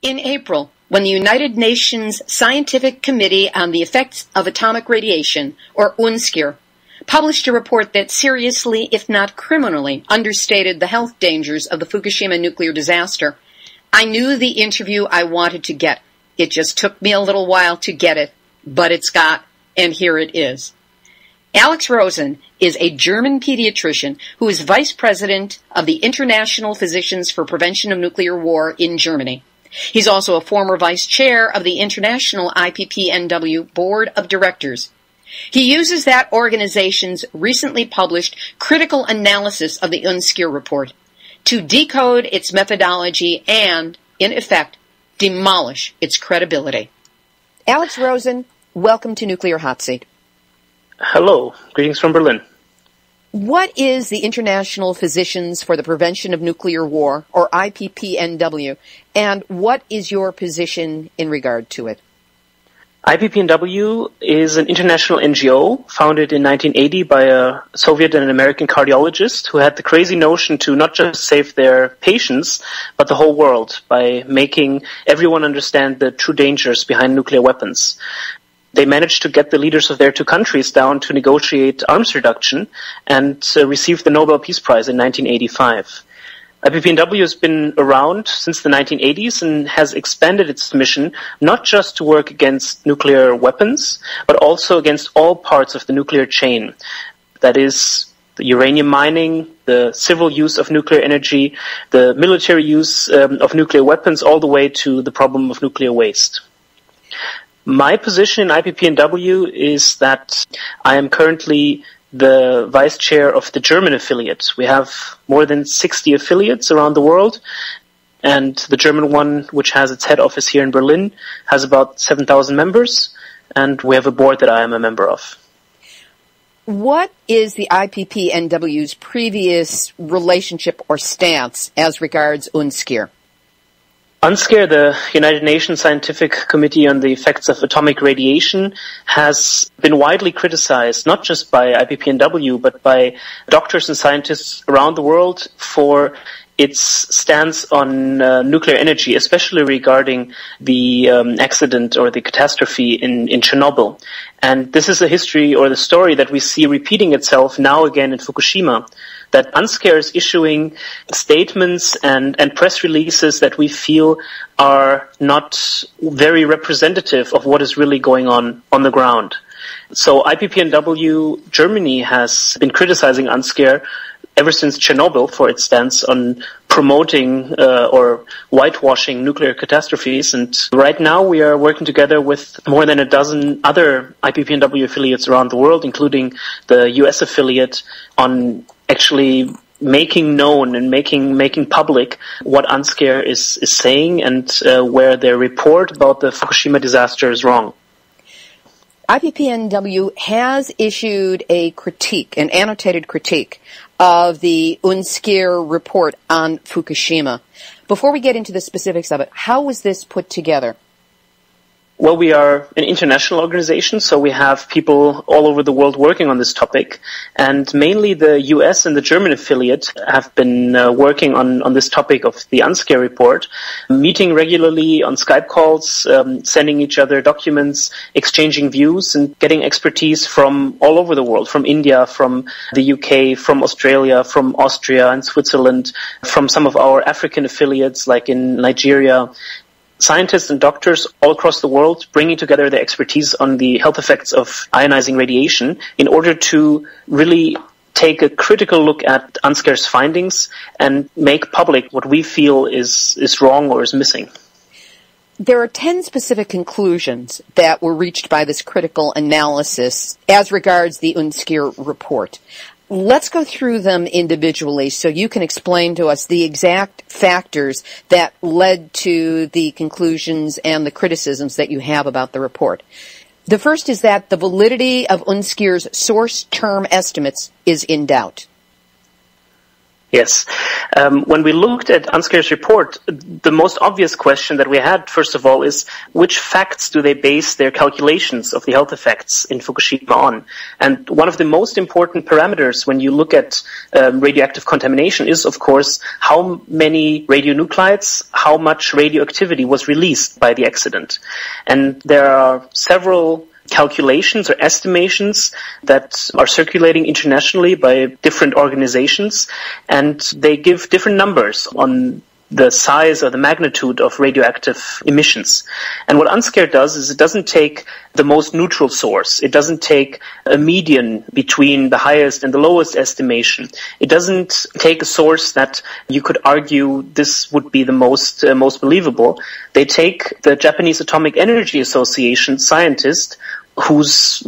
In April, when the United Nations Scientific Committee on the Effects of Atomic Radiation, or UNSCEAR, published a report that seriously, if not criminally, understated the health dangers of the Fukushima nuclear disaster, I knew the interview I wanted to get. It just took me a little while to get it, but it's got, and here it is. Alex Rosen is a German pediatrician who is vice president of the International Physicians for Prevention of Nuclear War in Germany. He's also a former vice chair of the International IPPNW Board of Directors. He uses that organization's recently published critical analysis of the UNSCEAR report to decode its methodology and, in effect, demolish its credibility. Alex Rosen, welcome to Nuclear Hot Seat. Hello. Greetings from Berlin. What is the International Physicians for the Prevention of Nuclear War, or IPPNW, and what is your position in regard to it? IPPNW is an international NGO founded in 1980 by a Soviet and an American cardiologist who had the crazy notion to not just save their patients, but the whole world by making everyone understand the true dangers behind nuclear weapons they managed to get the leaders of their two countries down to negotiate arms reduction and uh, received the Nobel Peace Prize in 1985. IPPNW has been around since the 1980s and has expanded its mission not just to work against nuclear weapons, but also against all parts of the nuclear chain. That is, the uranium mining, the civil use of nuclear energy, the military use um, of nuclear weapons, all the way to the problem of nuclear waste. My position in IPPNW is that I am currently the vice chair of the German affiliate. We have more than 60 affiliates around the world, and the German one, which has its head office here in Berlin, has about 7,000 members, and we have a board that I am a member of. What is the IPPNW's previous relationship or stance as regards UNSCEAR? UNSCEAR, the United Nations Scientific Committee on the Effects of Atomic Radiation, has been widely criticized, not just by IPPNW, but by doctors and scientists around the world for its stance on uh, nuclear energy, especially regarding the um, accident or the catastrophe in, in Chernobyl. And this is a history or the story that we see repeating itself now again in Fukushima that UNSCEAR is issuing statements and, and press releases that we feel are not very representative of what is really going on on the ground. So IPPNW Germany has been criticizing UNSCEAR ever since Chernobyl for its stance on promoting uh, or whitewashing nuclear catastrophes. And right now we are working together with more than a dozen other IPPNW affiliates around the world, including the US affiliate on actually making known and making making public what UNSCEAR is is saying and uh, where their report about the Fukushima disaster is wrong. IPPNW has issued a critique, an annotated critique of the UNSCEAR report on Fukushima. Before we get into the specifics of it, how was this put together? Well, we are an international organization, so we have people all over the world working on this topic. And mainly the US and the German affiliate have been uh, working on, on this topic of the UNSCEAR report, meeting regularly on Skype calls, um, sending each other documents, exchanging views, and getting expertise from all over the world, from India, from the UK, from Australia, from Austria and Switzerland, from some of our African affiliates like in Nigeria, scientists and doctors all across the world bringing together their expertise on the health effects of ionizing radiation in order to really take a critical look at UNSCEAR's findings and make public what we feel is, is wrong or is missing. There are 10 specific conclusions that were reached by this critical analysis as regards the UNSCEAR report. Let's go through them individually so you can explain to us the exact factors that led to the conclusions and the criticisms that you have about the report. The first is that the validity of UNSCEAR's source term estimates is in doubt. Yes. Um, when we looked at UNSCEAR's report, the most obvious question that we had, first of all, is which facts do they base their calculations of the health effects in Fukushima on? And one of the most important parameters when you look at um, radioactive contamination is, of course, how many radionuclides, how much radioactivity was released by the accident. And there are several calculations or estimations that are circulating internationally by different organizations and they give different numbers on the size or the magnitude of radioactive emissions. And what UNSCEAR does is it doesn't take the most neutral source. It doesn't take a median between the highest and the lowest estimation. It doesn't take a source that you could argue this would be the most uh, most believable. They take the Japanese Atomic Energy Association scientist whose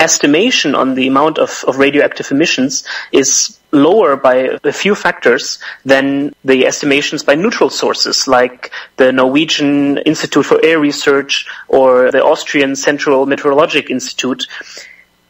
estimation on the amount of, of radioactive emissions is lower by a few factors than the estimations by neutral sources like the Norwegian Institute for Air Research or the Austrian Central Meteorologic Institute.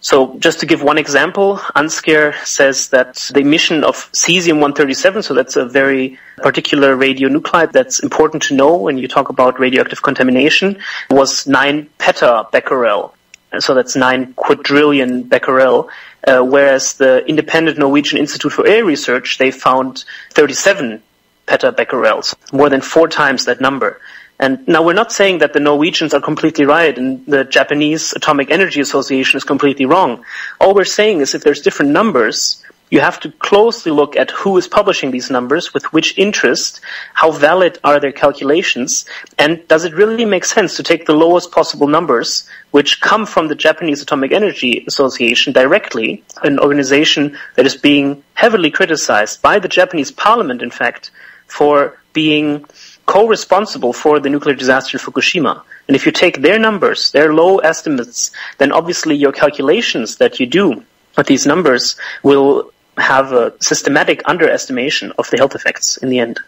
So just to give one example, UNSCEAR says that the emission of cesium-137, so that's a very particular radionuclide that's important to know when you talk about radioactive contamination, was 9 petabecquerel so that's nine quadrillion becquerel, uh, whereas the independent Norwegian Institute for Air Research, they found 37 petabecquerels, more than four times that number. And now we're not saying that the Norwegians are completely right and the Japanese Atomic Energy Association is completely wrong. All we're saying is if there's different numbers, you have to closely look at who is publishing these numbers, with which interest, how valid are their calculations, and does it really make sense to take the lowest possible numbers, which come from the Japanese Atomic Energy Association directly, an organization that is being heavily criticized by the Japanese parliament, in fact, for being co-responsible for the nuclear disaster in Fukushima. And if you take their numbers, their low estimates, then obviously your calculations that you do with these numbers will have a systematic underestimation of the health effects in the end.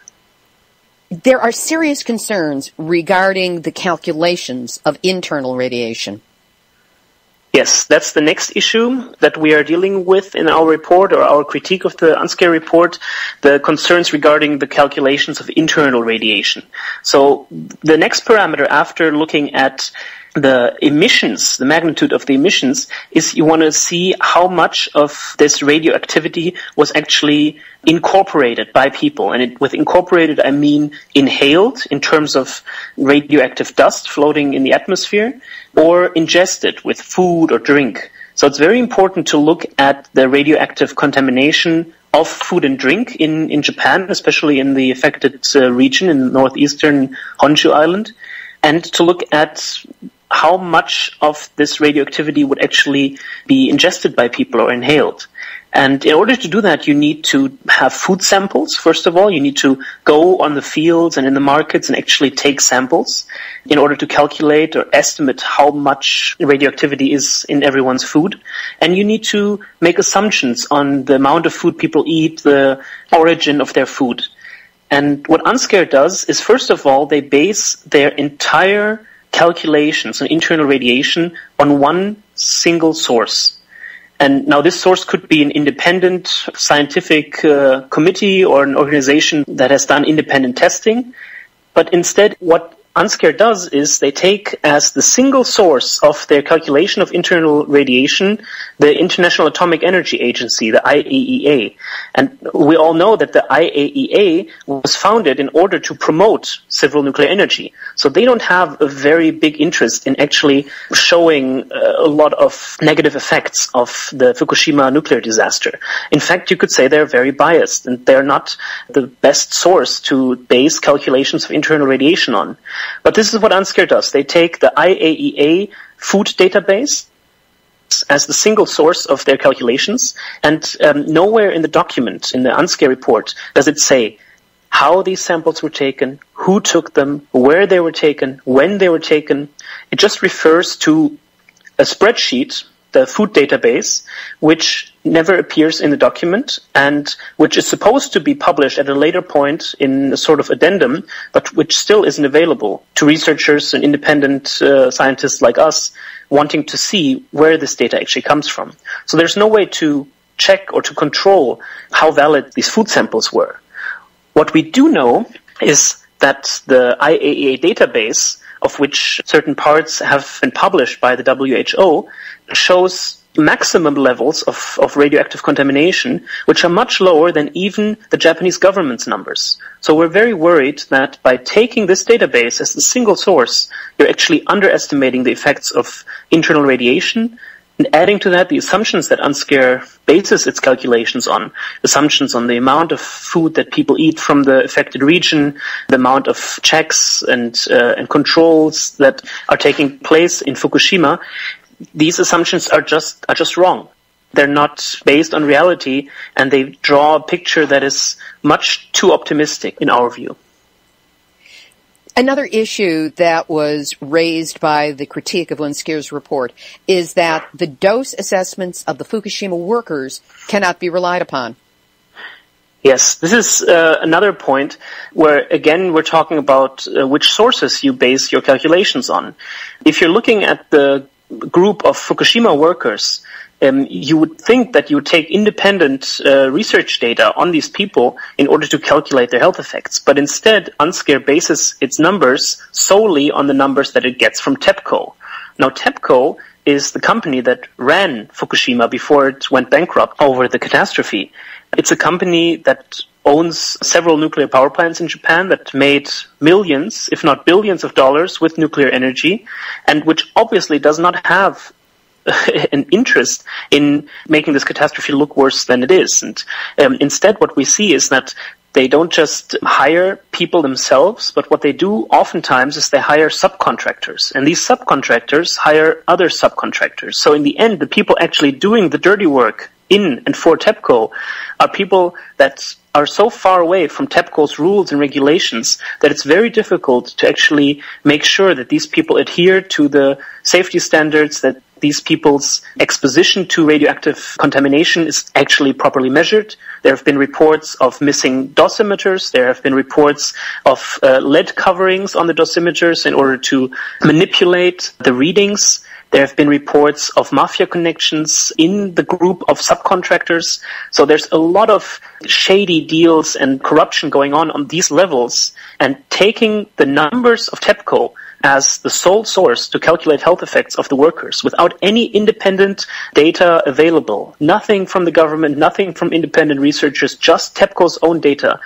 There are serious concerns regarding the calculations of internal radiation. Yes, that's the next issue that we are dealing with in our report or our critique of the UNSCEAR report, the concerns regarding the calculations of internal radiation. So the next parameter after looking at the emissions, the magnitude of the emissions, is you want to see how much of this radioactivity was actually incorporated by people. And it, with incorporated, I mean inhaled in terms of radioactive dust floating in the atmosphere or ingested with food or drink. So it's very important to look at the radioactive contamination of food and drink in, in Japan, especially in the affected uh, region in northeastern Honshu Island, and to look at how much of this radioactivity would actually be ingested by people or inhaled. And in order to do that, you need to have food samples. First of all, you need to go on the fields and in the markets and actually take samples in order to calculate or estimate how much radioactivity is in everyone's food. And you need to make assumptions on the amount of food people eat, the origin of their food. And what UNSCEAR does is, first of all, they base their entire calculations on internal radiation on one single source. And now this source could be an independent scientific uh, committee or an organization that has done independent testing. But instead, what UNSCEAR does is they take as the single source of their calculation of internal radiation the International Atomic Energy Agency, the IAEA. And we all know that the IAEA was founded in order to promote civil nuclear energy. So they don't have a very big interest in actually showing uh, a lot of negative effects of the Fukushima nuclear disaster. In fact, you could say they're very biased and they're not the best source to base calculations of internal radiation on. But this is what UNSCEAR does. They take the IAEA food database as the single source of their calculations, and um, nowhere in the document, in the UNSCEAR report, does it say how these samples were taken, who took them, where they were taken, when they were taken. It just refers to a spreadsheet the food database, which never appears in the document and which is supposed to be published at a later point in a sort of addendum, but which still isn't available to researchers and independent uh, scientists like us wanting to see where this data actually comes from. So there's no way to check or to control how valid these food samples were. What we do know is that the IAEA database, of which certain parts have been published by the WHO, shows maximum levels of, of radioactive contamination, which are much lower than even the Japanese government's numbers. So we're very worried that by taking this database as the single source, you're actually underestimating the effects of internal radiation and adding to that the assumptions that UNSCEAR bases its calculations on, assumptions on the amount of food that people eat from the affected region, the amount of checks and, uh, and controls that are taking place in Fukushima, these assumptions are just are just wrong. They're not based on reality, and they draw a picture that is much too optimistic in our view. Another issue that was raised by the critique of UNSCEAR's report is that the dose assessments of the Fukushima workers cannot be relied upon. Yes, this is uh, another point where, again, we're talking about uh, which sources you base your calculations on. If you're looking at the group of Fukushima workers, um, you would think that you would take independent uh, research data on these people in order to calculate their health effects. But instead, UNSCEAR bases its numbers solely on the numbers that it gets from TEPCO. Now, TEPCO is the company that ran Fukushima before it went bankrupt over the catastrophe. It's a company that owns several nuclear power plants in Japan that made millions, if not billions of dollars with nuclear energy, and which obviously does not have an interest in making this catastrophe look worse than it is. And um, instead, what we see is that they don't just hire people themselves, but what they do oftentimes is they hire subcontractors. And these subcontractors hire other subcontractors. So in the end, the people actually doing the dirty work in and for TEPCO are people that are so far away from TEPCO's rules and regulations that it's very difficult to actually make sure that these people adhere to the safety standards, that these people's exposition to radioactive contamination is actually properly measured. There have been reports of missing dosimeters. There have been reports of uh, lead coverings on the dosimeters in order to manipulate the readings. There have been reports of mafia connections in the group of subcontractors. So there's a lot of shady deals and corruption going on on these levels. And taking the numbers of TEPCO as the sole source to calculate health effects of the workers without any independent data available, nothing from the government, nothing from independent researchers, just TEPCO's own data,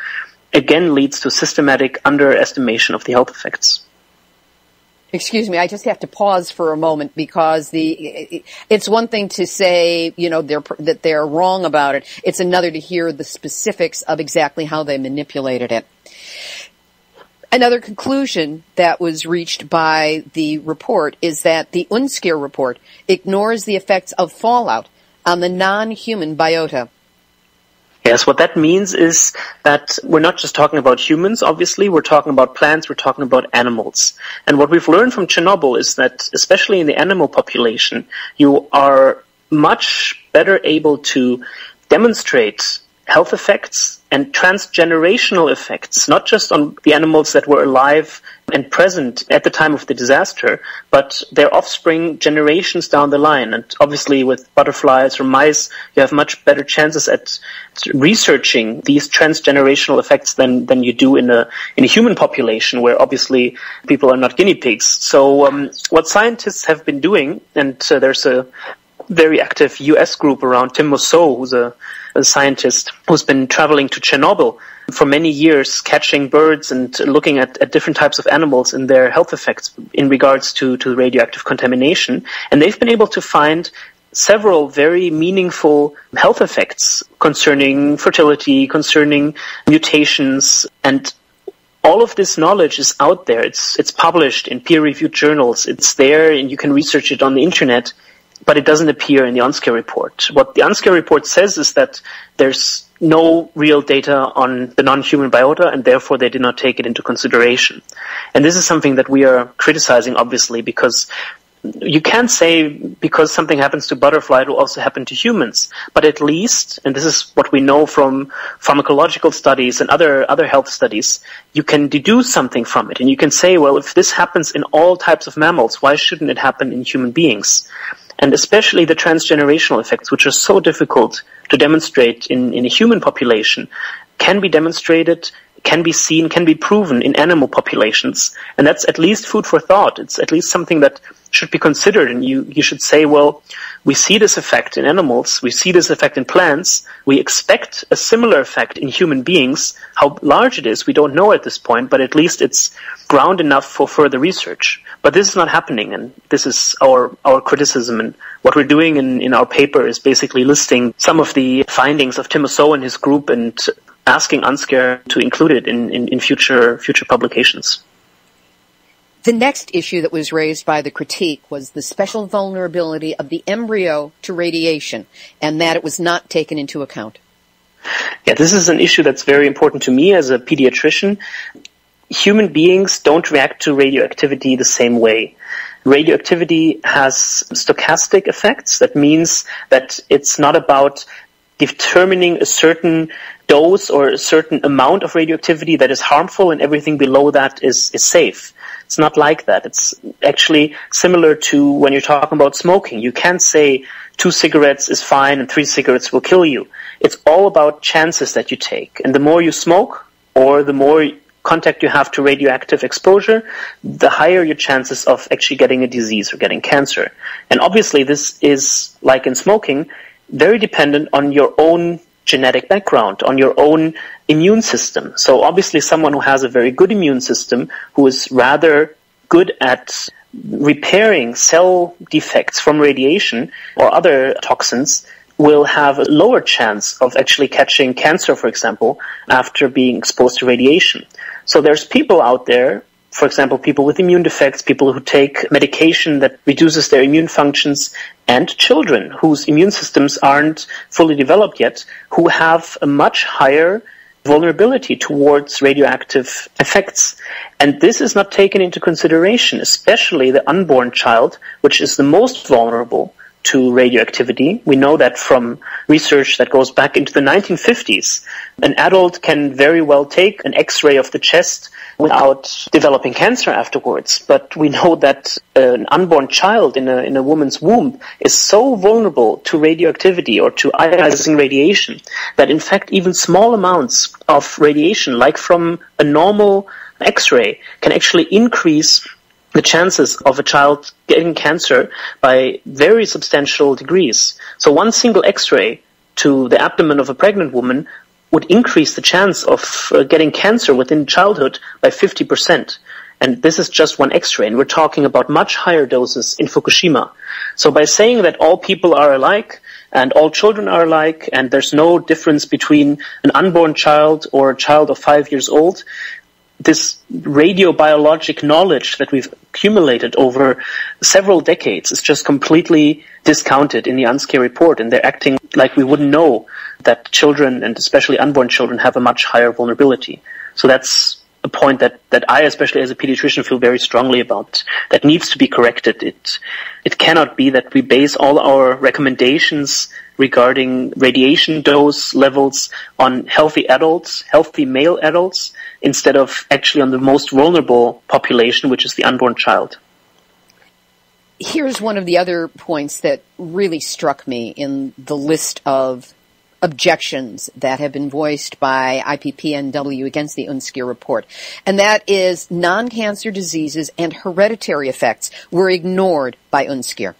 again leads to systematic underestimation of the health effects. Excuse me, I just have to pause for a moment because the it's one thing to say, you know, they're that they're wrong about it. It's another to hear the specifics of exactly how they manipulated it. Another conclusion that was reached by the report is that the UNSCEAR report ignores the effects of fallout on the non-human biota Yes, what that means is that we're not just talking about humans, obviously, we're talking about plants, we're talking about animals. And what we've learned from Chernobyl is that, especially in the animal population, you are much better able to demonstrate health effects and transgenerational effects, not just on the animals that were alive and present at the time of the disaster, but their offspring generations down the line. And obviously with butterflies or mice, you have much better chances at researching these transgenerational effects than, than you do in a, in a human population where obviously people are not guinea pigs. So um, what scientists have been doing, and uh, there's a very active US group around Tim Mousseau, who's a a scientist who's been traveling to Chernobyl for many years, catching birds and looking at, at different types of animals and their health effects in regards to, to radioactive contamination. And they've been able to find several very meaningful health effects concerning fertility, concerning mutations, and all of this knowledge is out there. It's it's published in peer-reviewed journals. It's there, and you can research it on the internet but it doesn't appear in the UNSCEAR report. What the UNSCEAR report says is that there's no real data on the non-human biota and therefore they did not take it into consideration. And this is something that we are criticizing obviously because you can't say because something happens to butterfly it will also happen to humans. But at least, and this is what we know from pharmacological studies and other other health studies, you can deduce something from it. And you can say, well, if this happens in all types of mammals, why shouldn't it happen in human beings? And especially the transgenerational effects, which are so difficult to demonstrate in, in a human population, can be demonstrated can be seen, can be proven in animal populations. And that's at least food for thought. It's at least something that should be considered. And you, you should say, well, we see this effect in animals. We see this effect in plants. We expect a similar effect in human beings. How large it is, we don't know at this point, but at least it's ground enough for further research. But this is not happening. And this is our, our criticism. And what we're doing in, in our paper is basically listing some of the findings of Tim Mousseau and his group and asking UNSCEAR to include it in, in, in future future publications. The next issue that was raised by the critique was the special vulnerability of the embryo to radiation and that it was not taken into account. Yeah, this is an issue that's very important to me as a pediatrician. Human beings don't react to radioactivity the same way. Radioactivity has stochastic effects. That means that it's not about determining a certain dose or a certain amount of radioactivity that is harmful and everything below that is, is safe. It's not like that. It's actually similar to when you're talking about smoking. You can't say two cigarettes is fine and three cigarettes will kill you. It's all about chances that you take. And the more you smoke or the more contact you have to radioactive exposure, the higher your chances of actually getting a disease or getting cancer. And obviously this is like in smoking, very dependent on your own genetic background, on your own immune system. So obviously someone who has a very good immune system, who is rather good at repairing cell defects from radiation or other toxins, will have a lower chance of actually catching cancer, for example, after being exposed to radiation. So there's people out there for example, people with immune defects, people who take medication that reduces their immune functions, and children whose immune systems aren't fully developed yet, who have a much higher vulnerability towards radioactive effects. And this is not taken into consideration, especially the unborn child, which is the most vulnerable to radioactivity. We know that from research that goes back into the 1950s. An adult can very well take an x-ray of the chest without developing cancer afterwards. But we know that an unborn child in a, in a woman's womb is so vulnerable to radioactivity or to ionizing radiation that in fact even small amounts of radiation, like from a normal x-ray, can actually increase the chances of a child getting cancer by very substantial degrees. So one single x-ray to the abdomen of a pregnant woman would increase the chance of uh, getting cancer within childhood by 50%. And this is just one x-ray, and we're talking about much higher doses in Fukushima. So by saying that all people are alike, and all children are alike, and there's no difference between an unborn child or a child of five years old, this radiobiologic knowledge that we've accumulated over several decades is just completely discounted in the UNSCEAR report, and they're acting like we wouldn't know that children, and especially unborn children, have a much higher vulnerability. So that's a point that, that I, especially as a pediatrician, feel very strongly about. That needs to be corrected. It it cannot be that we base all our recommendations regarding radiation dose levels on healthy adults, healthy male adults, instead of actually on the most vulnerable population, which is the unborn child. Here's one of the other points that really struck me in the list of objections that have been voiced by IPPNW against the UNSCEAR report. And that is non-cancer diseases and hereditary effects were ignored by UNSCEAR.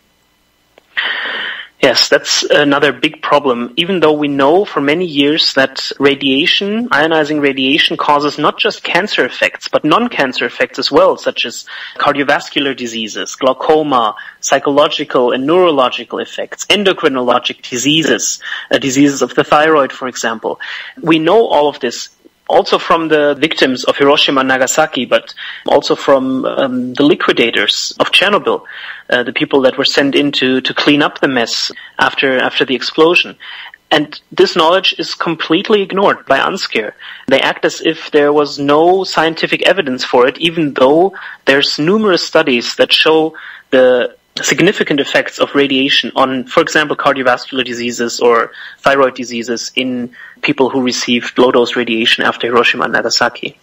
Yes, that's another big problem. Even though we know for many years that radiation, ionizing radiation causes not just cancer effects, but non-cancer effects as well, such as cardiovascular diseases, glaucoma, psychological and neurological effects, endocrinologic diseases, uh, diseases of the thyroid, for example. We know all of this also from the victims of Hiroshima and Nagasaki, but also from um, the liquidators of Chernobyl, uh, the people that were sent in to, to clean up the mess after after the explosion. And this knowledge is completely ignored by UNSCEAR. They act as if there was no scientific evidence for it, even though there's numerous studies that show the significant effects of radiation on, for example, cardiovascular diseases or thyroid diseases in people who received low dose radiation after Hiroshima and Nagasaki.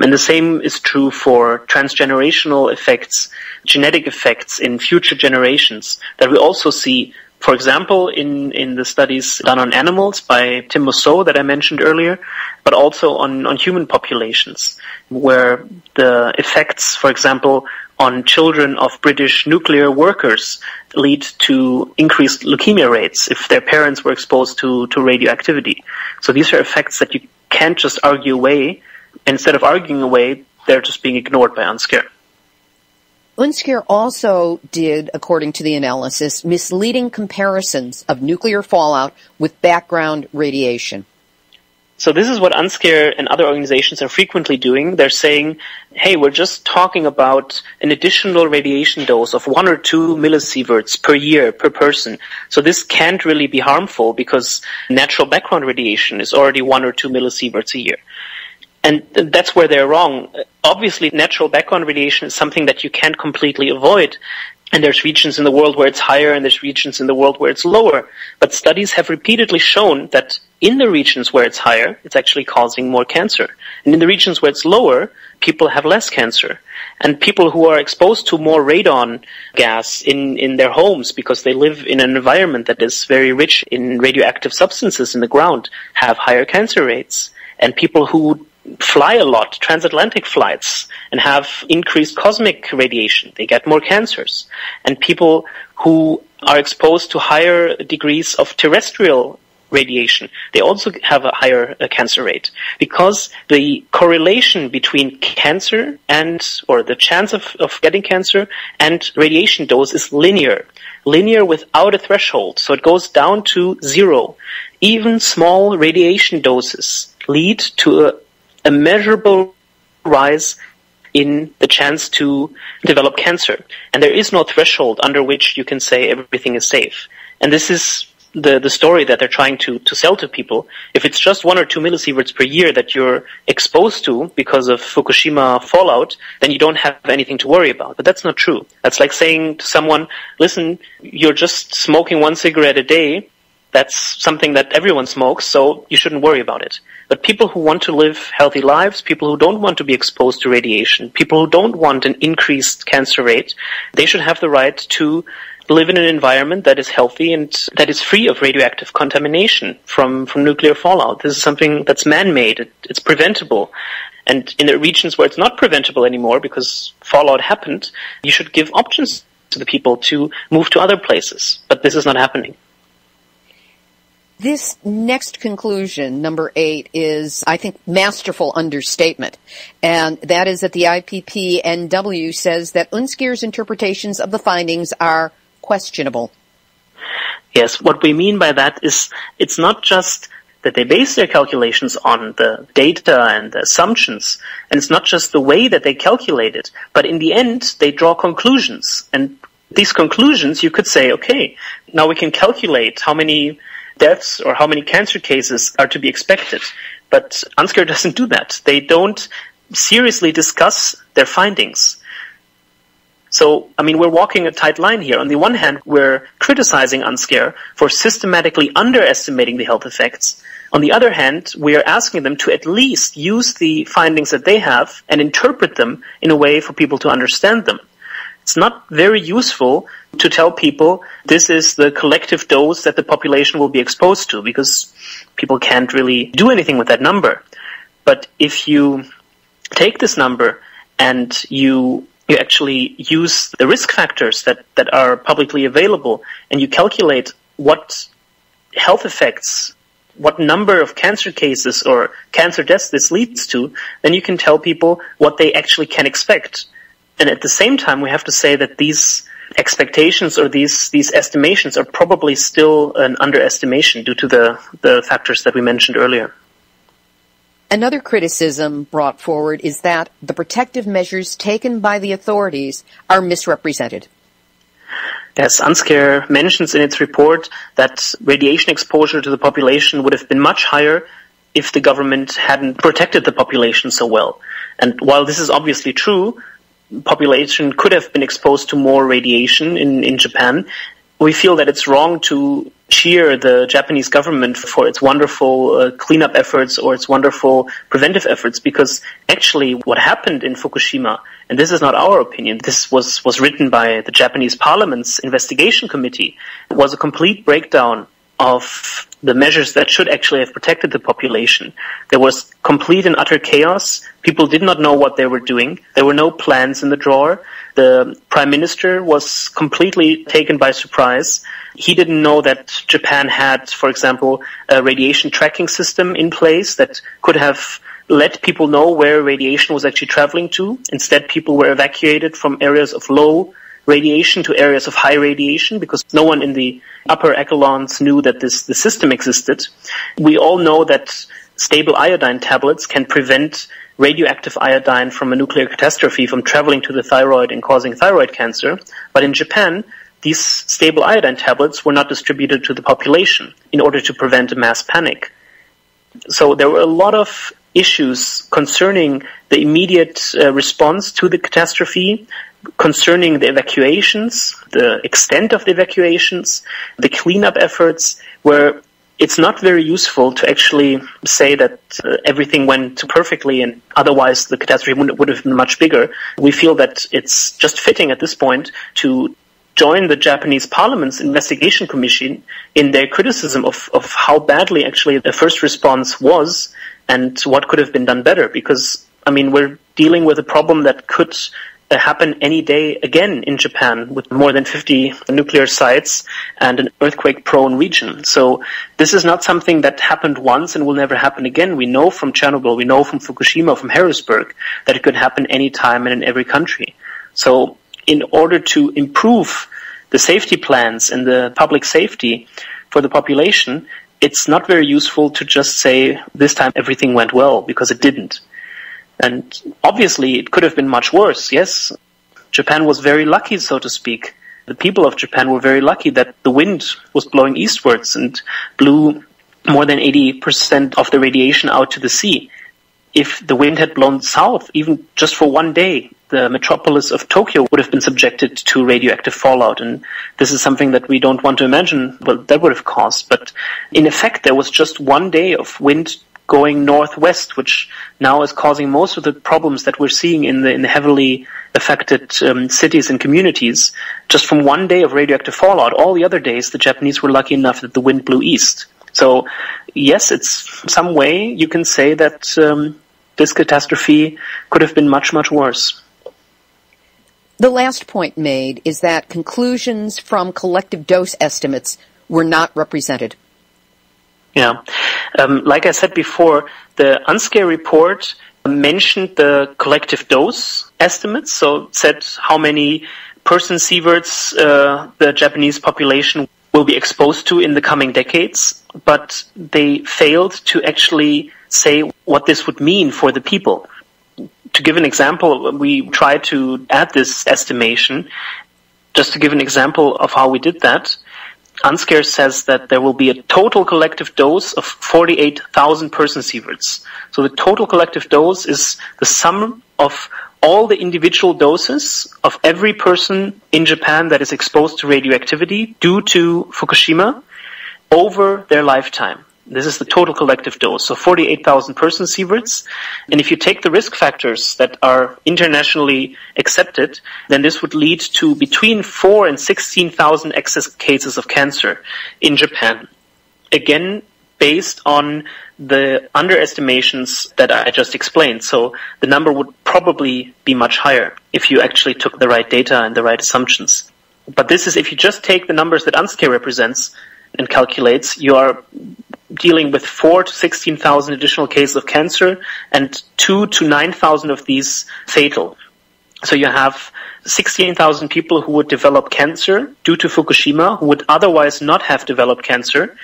And the same is true for transgenerational effects, genetic effects in future generations that we also see for example, in, in the studies done on animals by Tim Mousseau that I mentioned earlier, but also on, on human populations, where the effects, for example, on children of British nuclear workers lead to increased leukemia rates if their parents were exposed to, to radioactivity. So these are effects that you can't just argue away. Instead of arguing away, they're just being ignored by UNSCEAR. UNSCEAR also did, according to the analysis, misleading comparisons of nuclear fallout with background radiation. So this is what UNSCEAR and other organizations are frequently doing. They're saying, hey, we're just talking about an additional radiation dose of one or two millisieverts per year per person. So this can't really be harmful because natural background radiation is already one or two millisieverts a year. And that's where they're wrong. Obviously, natural background radiation is something that you can't completely avoid. And there's regions in the world where it's higher and there's regions in the world where it's lower. But studies have repeatedly shown that in the regions where it's higher, it's actually causing more cancer. And in the regions where it's lower, people have less cancer. And people who are exposed to more radon gas in, in their homes because they live in an environment that is very rich in radioactive substances in the ground have higher cancer rates. And people who fly a lot, transatlantic flights, and have increased cosmic radiation. They get more cancers. And people who are exposed to higher degrees of terrestrial radiation, they also have a higher uh, cancer rate because the correlation between cancer and, or the chance of, of getting cancer and radiation dose is linear. Linear without a threshold. So it goes down to zero. Even small radiation doses lead to a a measurable rise in the chance to develop cancer. And there is no threshold under which you can say everything is safe. And this is the, the story that they're trying to, to sell to people. If it's just one or two millisieverts per year that you're exposed to because of Fukushima fallout, then you don't have anything to worry about. But that's not true. That's like saying to someone, listen, you're just smoking one cigarette a day. That's something that everyone smokes, so you shouldn't worry about it. But people who want to live healthy lives, people who don't want to be exposed to radiation, people who don't want an increased cancer rate, they should have the right to live in an environment that is healthy and that is free of radioactive contamination from, from nuclear fallout. This is something that's man-made. It, it's preventable. And in the regions where it's not preventable anymore because fallout happened, you should give options to the people to move to other places. But this is not happening. This next conclusion, number eight, is, I think, masterful understatement. And that is that the IPPNW says that UNSCEAR's interpretations of the findings are questionable. Yes, what we mean by that is it's not just that they base their calculations on the data and the assumptions, and it's not just the way that they calculate it, but in the end, they draw conclusions. And these conclusions, you could say, okay, now we can calculate how many deaths or how many cancer cases are to be expected. But UNSCEAR doesn't do that. They don't seriously discuss their findings. So, I mean, we're walking a tight line here. On the one hand, we're criticizing UNSCEAR for systematically underestimating the health effects. On the other hand, we are asking them to at least use the findings that they have and interpret them in a way for people to understand them. It's not very useful to tell people this is the collective dose that the population will be exposed to because people can't really do anything with that number. But if you take this number and you you actually use the risk factors that, that are publicly available and you calculate what health effects, what number of cancer cases or cancer deaths this leads to, then you can tell people what they actually can expect. And at the same time, we have to say that these expectations or these these estimations are probably still an underestimation due to the the factors that we mentioned earlier. Another criticism brought forward is that the protective measures taken by the authorities are misrepresented. Yes, UNSCEAR mentions in its report that radiation exposure to the population would have been much higher if the government hadn't protected the population so well. And while this is obviously true, population could have been exposed to more radiation in, in Japan. We feel that it's wrong to cheer the Japanese government for its wonderful uh, cleanup efforts or its wonderful preventive efforts because actually what happened in Fukushima, and this is not our opinion, this was, was written by the Japanese parliament's investigation committee, was a complete breakdown of the measures that should actually have protected the population. There was complete and utter chaos. People did not know what they were doing. There were no plans in the drawer. The prime minister was completely taken by surprise. He didn't know that Japan had, for example, a radiation tracking system in place that could have let people know where radiation was actually traveling to. Instead, people were evacuated from areas of low radiation to areas of high radiation because no one in the upper echelons knew that this the system existed. We all know that stable iodine tablets can prevent radioactive iodine from a nuclear catastrophe from traveling to the thyroid and causing thyroid cancer. But in Japan, these stable iodine tablets were not distributed to the population in order to prevent a mass panic. So there were a lot of issues concerning the immediate uh, response to the catastrophe, concerning the evacuations, the extent of the evacuations, the cleanup efforts, where it's not very useful to actually say that uh, everything went perfectly and otherwise the catastrophe would, would have been much bigger. We feel that it's just fitting at this point to join the Japanese parliament's investigation commission in their criticism of, of how badly actually the first response was and what could have been done better because I mean, we're dealing with a problem that could happen any day again in Japan with more than 50 nuclear sites and an earthquake prone region. So this is not something that happened once and will never happen again. We know from Chernobyl, we know from Fukushima, from Harrisburg that it could happen any time and in every country. So in order to improve the safety plans and the public safety for the population, it's not very useful to just say this time everything went well because it didn't. And obviously it could have been much worse, yes. Japan was very lucky, so to speak. The people of Japan were very lucky that the wind was blowing eastwards and blew more than 80% of the radiation out to the sea. If the wind had blown south, even just for one day, the metropolis of Tokyo would have been subjected to radioactive fallout. And this is something that we don't want to imagine what that would have caused. But in effect, there was just one day of wind going northwest, which now is causing most of the problems that we're seeing in the, in the heavily affected um, cities and communities. Just from one day of radioactive fallout, all the other days the Japanese were lucky enough that the wind blew east. So, yes, it's some way you can say that um, this catastrophe could have been much, much worse. The last point made is that conclusions from collective dose estimates were not represented. Yeah. Um, like I said before, the UNSCEAR report mentioned the collective dose estimates, so said how many person sieverts uh, the Japanese population will be exposed to in the coming decades, but they failed to actually say what this would mean for the people. To give an example, we tried to add this estimation. Just to give an example of how we did that, UNSCEAR says that there will be a total collective dose of 48,000 person sieverts. So the total collective dose is the sum of all the individual doses of every person in Japan that is exposed to radioactivity due to Fukushima over their lifetime. This is the total collective dose, so 48,000 person sieverts. And if you take the risk factors that are internationally accepted, then this would lead to between 4 and 16,000 excess cases of cancer in Japan. Again, based on the underestimations that I just explained. So the number would probably be much higher if you actually took the right data and the right assumptions. But this is if you just take the numbers that UNSCEAR represents and calculates, you are dealing with four to 16,000 additional cases of cancer and two to 9,000 of these fatal. So you have 16,000 people who would develop cancer due to Fukushima who would otherwise not have developed cancer.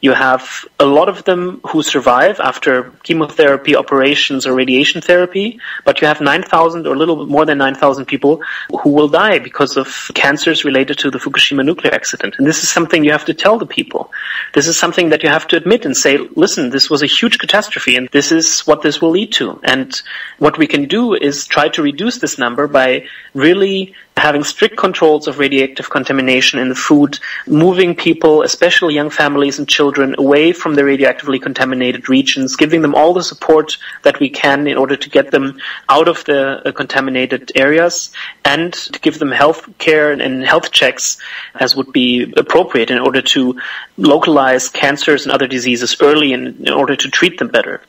You have a lot of them who survive after chemotherapy, operations, or radiation therapy, but you have 9,000 or a little bit more than 9,000 people who will die because of cancers related to the Fukushima nuclear accident. And this is something you have to tell the people. This is something that you have to admit and say, listen, this was a huge catastrophe and this is what this will lead to. And what we can do is try to reduce this number by really having strict controls of radioactive contamination in the food, moving people, especially young families and children, away from the radioactively contaminated regions, giving them all the support that we can in order to get them out of the uh, contaminated areas, and to give them health care and health checks as would be appropriate in order to localize cancers and other diseases early in, in order to treat them better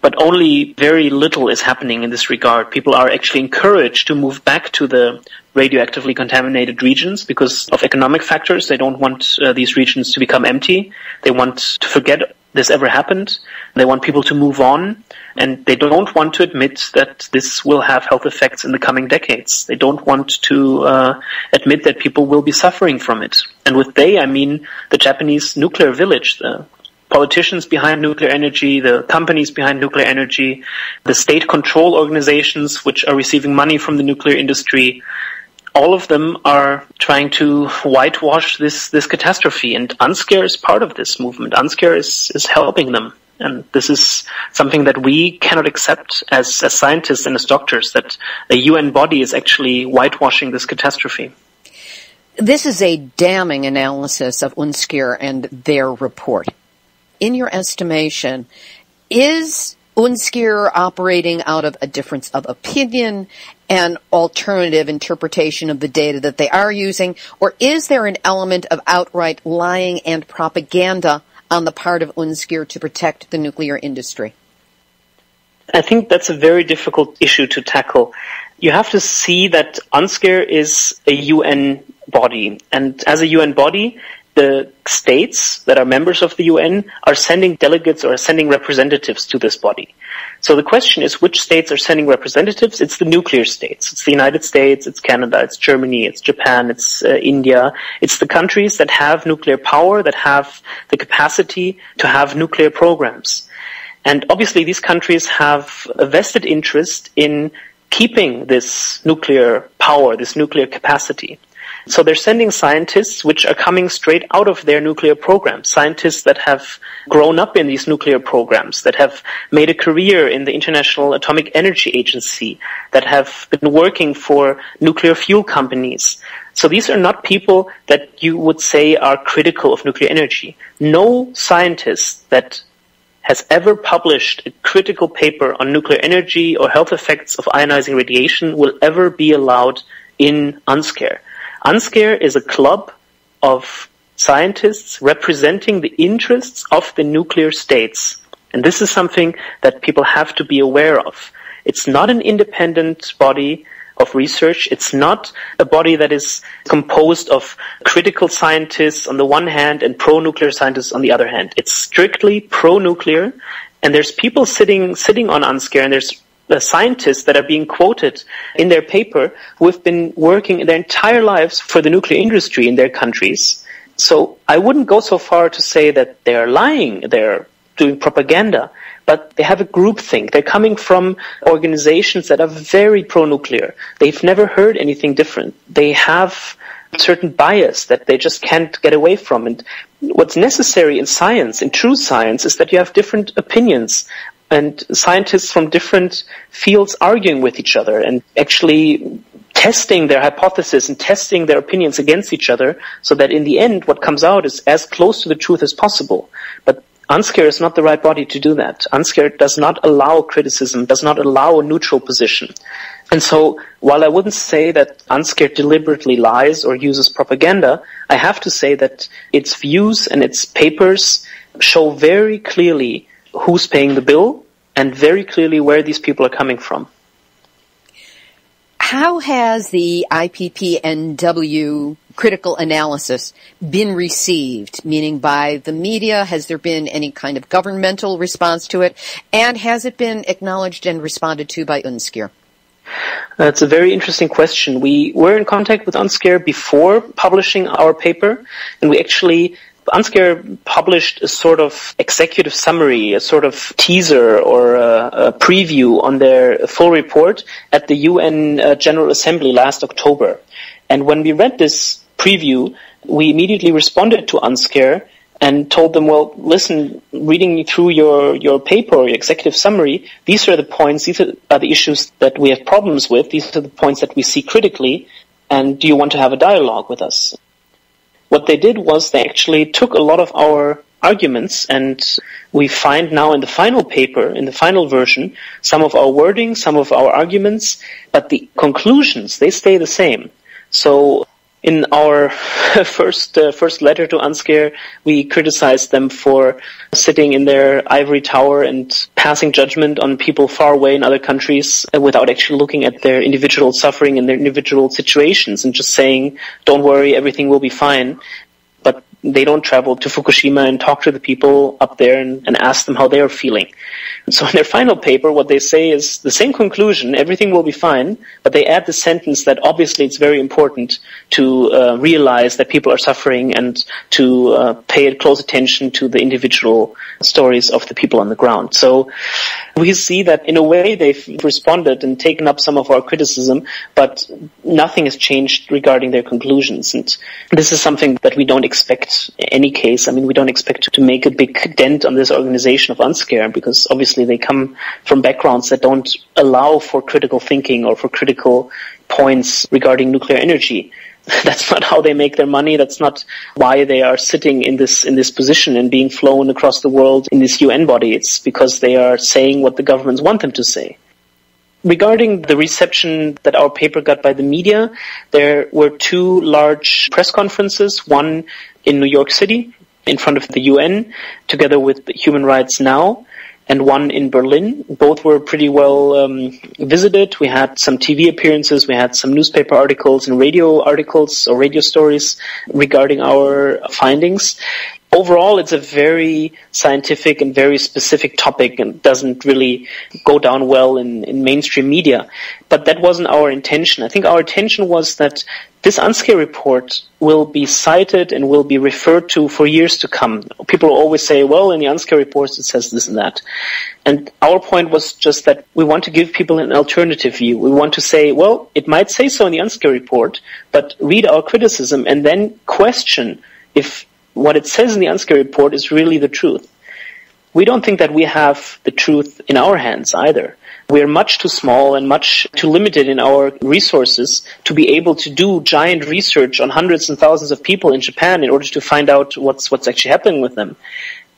but only very little is happening in this regard. People are actually encouraged to move back to the radioactively contaminated regions because of economic factors. They don't want uh, these regions to become empty. They want to forget this ever happened. They want people to move on and they don't want to admit that this will have health effects in the coming decades. They don't want to uh, admit that people will be suffering from it. And with they, I mean the Japanese nuclear village, the politicians behind nuclear energy, the companies behind nuclear energy, the state control organizations which are receiving money from the nuclear industry, all of them are trying to whitewash this, this catastrophe. And UNSCEAR is part of this movement. UNSCEAR is, is helping them. And this is something that we cannot accept as, as scientists and as doctors, that a UN body is actually whitewashing this catastrophe. This is a damning analysis of UNSCEAR and their report. In your estimation, is UNSCEAR operating out of a difference of opinion and alternative interpretation of the data that they are using? Or is there an element of outright lying and propaganda on the part of UNSCEAR to protect the nuclear industry? I think that's a very difficult issue to tackle. You have to see that UNSCEAR is a UN body, and as a UN body, the states that are members of the UN are sending delegates or sending representatives to this body. So the question is which states are sending representatives? It's the nuclear states. It's the United States, it's Canada, it's Germany, it's Japan, it's uh, India. It's the countries that have nuclear power, that have the capacity to have nuclear programs. And obviously these countries have a vested interest in keeping this nuclear power, this nuclear capacity. So they're sending scientists which are coming straight out of their nuclear programs, scientists that have grown up in these nuclear programs, that have made a career in the International Atomic Energy Agency, that have been working for nuclear fuel companies. So these are not people that you would say are critical of nuclear energy. No scientist that has ever published a critical paper on nuclear energy or health effects of ionizing radiation will ever be allowed in UNSCEAR. UNSCEAR is a club of scientists representing the interests of the nuclear states. And this is something that people have to be aware of. It's not an independent body of research. It's not a body that is composed of critical scientists on the one hand and pro-nuclear scientists on the other hand. It's strictly pro-nuclear and there's people sitting, sitting on UNSCEAR and there's the scientists that are being quoted in their paper who have been working their entire lives for the nuclear industry in their countries. So I wouldn't go so far to say that they're lying, they're doing propaganda, but they have a group think. They're coming from organizations that are very pro-nuclear. They've never heard anything different. They have certain bias that they just can't get away from. And what's necessary in science, in true science, is that you have different opinions and scientists from different fields arguing with each other and actually testing their hypothesis and testing their opinions against each other so that in the end what comes out is as close to the truth as possible. But UNSCEAR is not the right body to do that. UNSCEAR does not allow criticism, does not allow a neutral position. And so, while I wouldn't say that UNSCEAR deliberately lies or uses propaganda, I have to say that its views and its papers show very clearly who's paying the bill and very clearly where these people are coming from. How has the IPPNW critical analysis been received, meaning by the media? Has there been any kind of governmental response to it? And has it been acknowledged and responded to by UNSCEAR? That's a very interesting question. We were in contact with UNSCEAR before publishing our paper, and we actually UNSCEAR published a sort of executive summary, a sort of teaser or a, a preview on their full report at the UN uh, General Assembly last October. And when we read this preview, we immediately responded to UNSCEAR and told them, well, listen, reading through your, your paper or your executive summary, these are the points, these are the issues that we have problems with, these are the points that we see critically, and do you want to have a dialogue with us? What they did was they actually took a lot of our arguments and we find now in the final paper, in the final version, some of our wording, some of our arguments, but the conclusions, they stay the same. So in our first uh, first letter to UNSCEAR, we criticized them for sitting in their ivory tower and passing judgment on people far away in other countries uh, without actually looking at their individual suffering and their individual situations and just saying, "Don't worry, everything will be fine." They don't travel to Fukushima and talk to the people up there and, and ask them how they are feeling. So in their final paper, what they say is the same conclusion, everything will be fine, but they add the sentence that obviously it's very important to uh, realize that people are suffering and to uh, pay close attention to the individual stories of the people on the ground. So we see that in a way they've responded and taken up some of our criticism, but nothing has changed regarding their conclusions. And this is something that we don't expect any case. I mean, we don't expect to make a big dent on this organization of UNSCEAR because obviously obviously they come from backgrounds that don't allow for critical thinking or for critical points regarding nuclear energy. That's not how they make their money. That's not why they are sitting in this in this position and being flown across the world in this UN body. It's because they are saying what the governments want them to say. Regarding the reception that our paper got by the media, there were two large press conferences, one in New York City in front of the UN together with Human Rights Now and one in Berlin. Both were pretty well um, visited. We had some TV appearances, we had some newspaper articles and radio articles or radio stories regarding our findings overall it's a very scientific and very specific topic and doesn't really go down well in, in mainstream media. But that wasn't our intention. I think our intention was that this UNSCEAR report will be cited and will be referred to for years to come. People always say, well, in the UNSCEAR reports it says this and that. And our point was just that we want to give people an alternative view. We want to say, well, it might say so in the UNSCEAR report, but read our criticism and then question if what it says in the UNSCEAR report is really the truth. We don't think that we have the truth in our hands either. We are much too small and much too limited in our resources to be able to do giant research on hundreds and thousands of people in Japan in order to find out what's, what's actually happening with them.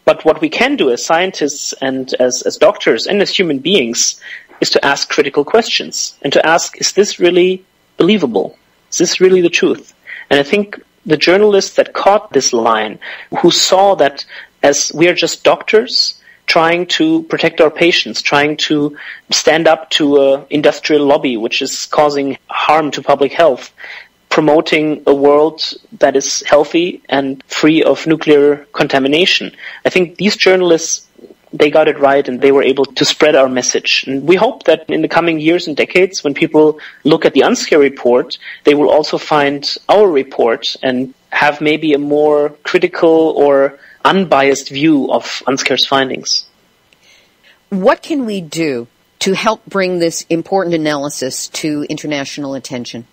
But what we can do as scientists and as, as doctors and as human beings is to ask critical questions and to ask, is this really believable? Is this really the truth? And I think the journalists that caught this line, who saw that as we are just doctors trying to protect our patients, trying to stand up to an industrial lobby which is causing harm to public health, promoting a world that is healthy and free of nuclear contamination. I think these journalists they got it right and they were able to spread our message. And we hope that in the coming years and decades, when people look at the UNSCEAR report, they will also find our report and have maybe a more critical or unbiased view of UNSCEAR's findings. What can we do to help bring this important analysis to international attention?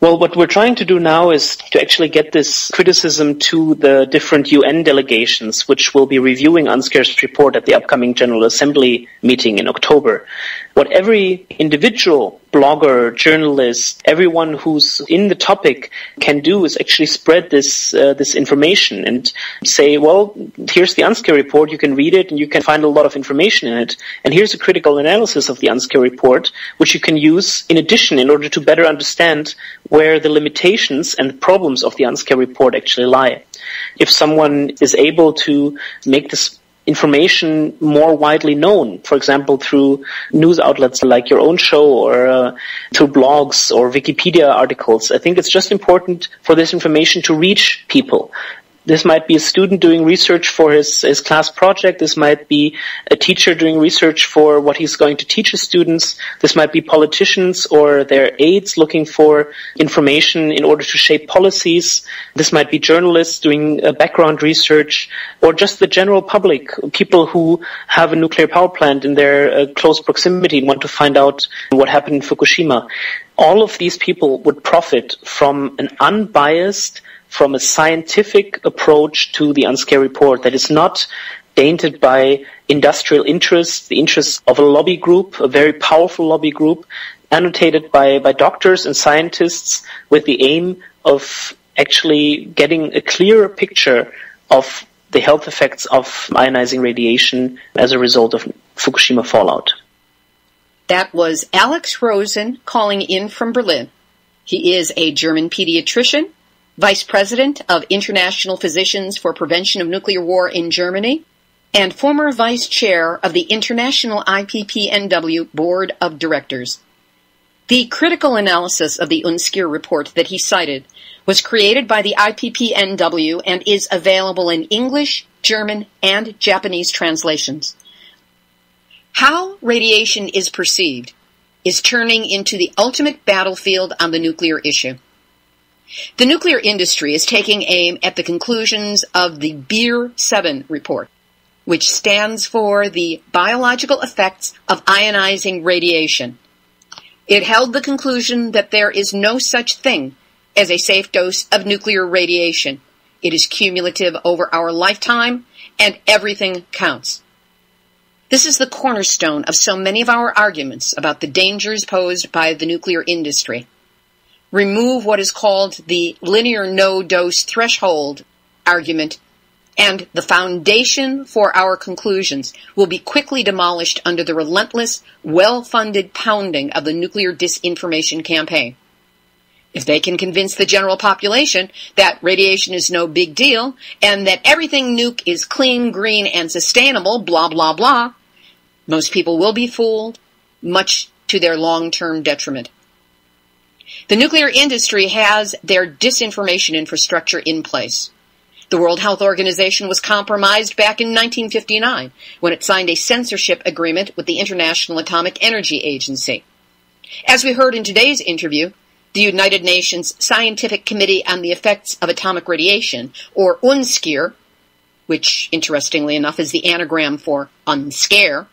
Well, what we're trying to do now is to actually get this criticism to the different UN delegations, which will be reviewing UNSCEAR's report at the upcoming General Assembly meeting in October. What every individual blogger, journalist, everyone who's in the topic can do is actually spread this uh, this information and say, well, here's the UNSCEAR report. You can read it and you can find a lot of information in it. And here's a critical analysis of the UNSCEAR report, which you can use in addition in order to better understand where the limitations and the problems of the UNSCEAR report actually lie. If someone is able to make this information more widely known, for example, through news outlets like your own show or uh, through blogs or Wikipedia articles. I think it's just important for this information to reach people. This might be a student doing research for his, his class project. This might be a teacher doing research for what he's going to teach his students. This might be politicians or their aides looking for information in order to shape policies. This might be journalists doing uh, background research or just the general public, people who have a nuclear power plant in their uh, close proximity and want to find out what happened in Fukushima. All of these people would profit from an unbiased from a scientific approach to the UNSCEAR report that is not tainted by industrial interests, the interests of a lobby group, a very powerful lobby group, annotated by, by doctors and scientists with the aim of actually getting a clearer picture of the health effects of ionizing radiation as a result of Fukushima fallout. That was Alex Rosen calling in from Berlin. He is a German pediatrician Vice President of International Physicians for Prevention of Nuclear War in Germany, and former Vice Chair of the International IPPNW Board of Directors. The critical analysis of the UNSCEAR report that he cited was created by the IPPNW and is available in English, German, and Japanese translations. How radiation is perceived is turning into the ultimate battlefield on the nuclear issue. The nuclear industry is taking aim at the conclusions of the BEIR 7 report, which stands for the biological effects of ionizing radiation. It held the conclusion that there is no such thing as a safe dose of nuclear radiation. It is cumulative over our lifetime and everything counts. This is the cornerstone of so many of our arguments about the dangers posed by the nuclear industry remove what is called the linear no dose threshold argument and the foundation for our conclusions will be quickly demolished under the relentless, well-funded pounding of the nuclear disinformation campaign. If they can convince the general population that radiation is no big deal and that everything nuke is clean, green, and sustainable, blah, blah, blah, most people will be fooled, much to their long-term detriment. The nuclear industry has their disinformation infrastructure in place. The World Health Organization was compromised back in 1959 when it signed a censorship agreement with the International Atomic Energy Agency. As we heard in today's interview, the United Nations Scientific Committee on the Effects of Atomic Radiation, or UNSCEAR, which interestingly enough is the anagram for unscare,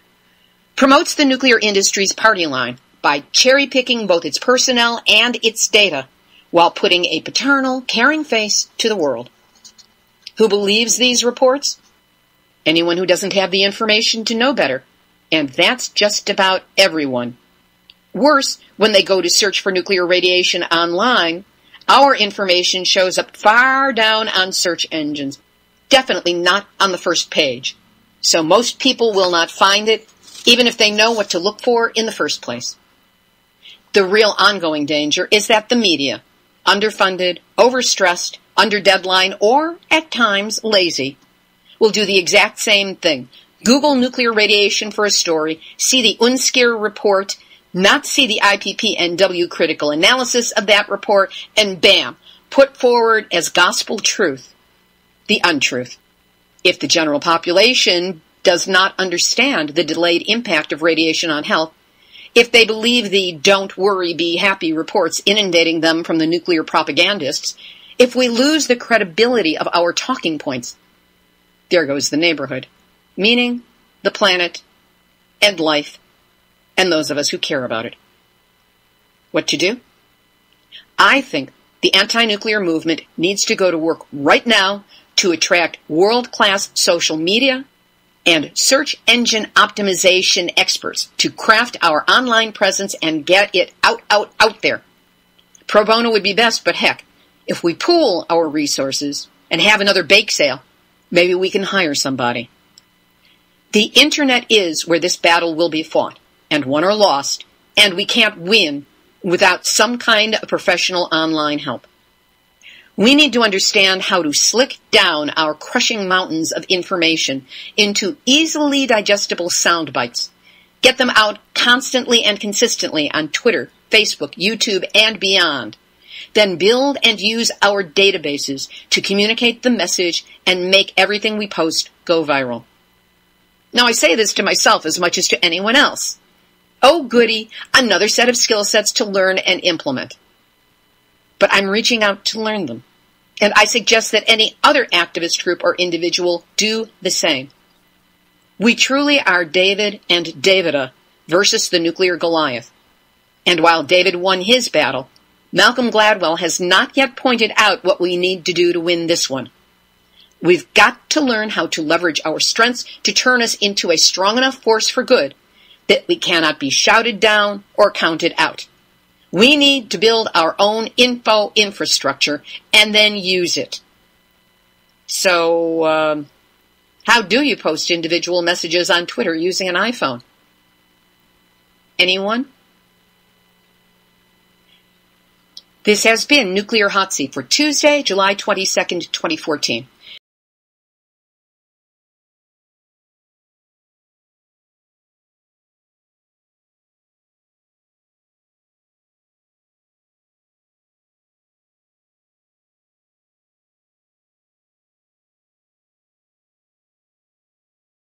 promotes the nuclear industry's party line by cherry picking both its personnel and its data while putting a paternal, caring face to the world. Who believes these reports? Anyone who doesn't have the information to know better. And that's just about everyone. Worse, when they go to search for nuclear radiation online, our information shows up far down on search engines. Definitely not on the first page. So most people will not find it, even if they know what to look for in the first place. The real ongoing danger is that the media, underfunded, overstressed, under deadline, or at times lazy, will do the exact same thing. Google nuclear radiation for a story, see the UNSCEAR report, not see the IPPNW critical analysis of that report, and bam, put forward as gospel truth the untruth. If the general population does not understand the delayed impact of radiation on health, if they believe the don't worry, be happy reports inundating them from the nuclear propagandists, if we lose the credibility of our talking points, there goes the neighborhood, meaning the planet and life and those of us who care about it. What to do? I think the anti-nuclear movement needs to go to work right now to attract world-class social media and search engine optimization experts to craft our online presence and get it out, out, out there. Pro bono would be best, but heck, if we pool our resources and have another bake sale, maybe we can hire somebody. The internet is where this battle will be fought and won or lost, and we can't win without some kind of professional online help. We need to understand how to slick down our crushing mountains of information into easily digestible sound bites. Get them out constantly and consistently on Twitter, Facebook, YouTube, and beyond. then build and use our databases to communicate the message and make everything we post go viral. Now I say this to myself as much as to anyone else. Oh goody, another set of skill sets to learn and implement. But I'm reaching out to learn them. And I suggest that any other activist group or individual do the same. We truly are David and Davida versus the nuclear Goliath. And while David won his battle, Malcolm Gladwell has not yet pointed out what we need to do to win this one. We've got to learn how to leverage our strengths to turn us into a strong enough force for good that we cannot be shouted down or counted out. We need to build our own info infrastructure and then use it. So, um, how do you post individual messages on Twitter using an iPhone? Anyone? This has been Nuclear Hot Seat for Tuesday, July 22nd, 2014.